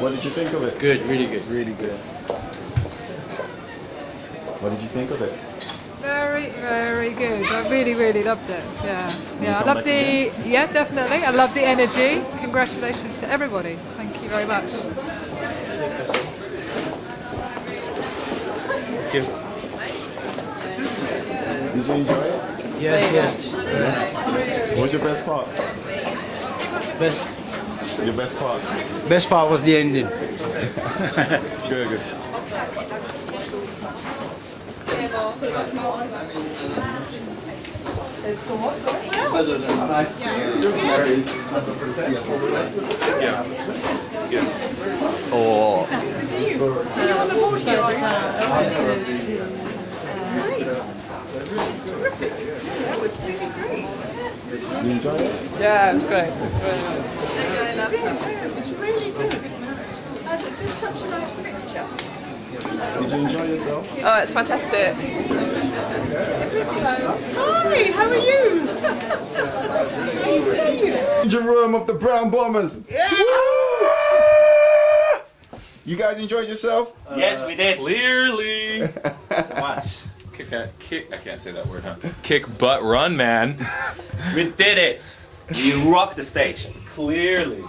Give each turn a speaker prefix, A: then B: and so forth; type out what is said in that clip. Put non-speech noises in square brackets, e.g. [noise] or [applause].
A: What did you think of it?
B: Good, really good, really good.
A: What did you think of it?
C: Very, very good. I really, really loved it. Yeah, yeah. I love the. Yeah, definitely. I love the energy. Congratulations to everybody. Thank you very much.
A: Did you enjoy it?
B: Yes, yes.
A: What was your best part?
B: Best,
A: Your best part?
B: best part was the ending. [laughs]
A: Good, good.
D: Oh,
A: Did you enjoy it?
E: Yeah, it's great.
F: It's really good. And just such a nice mixture.
A: Did you enjoy yourself?
E: Oh, it's fantastic.
F: Hi, how are you? so to see you.
A: Jerome of the Brown Bombers. Yeah! You guys enjoyed yourself?
D: yes, we did.
G: Clearly. [laughs]
D: Much.
G: Kick, a, kick. I can't say that word, huh? Kick butt run, man.
D: We did it. We rocked the stage.
G: Clearly.